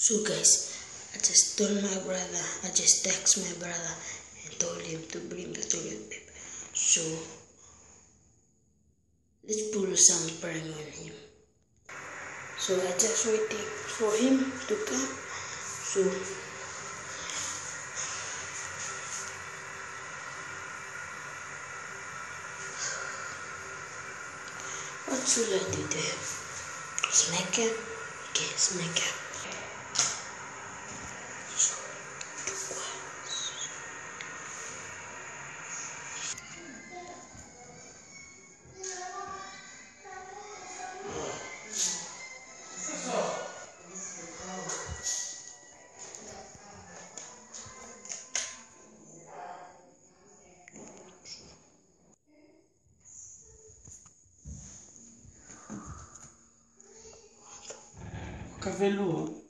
So guys, I just told my brother, I just text my brother and told him to bring the toilet paper. So let's pull some prank on him. So I just waiting for him to come. So what should I do to him? Smack him? Okay, smack him. Caveludo.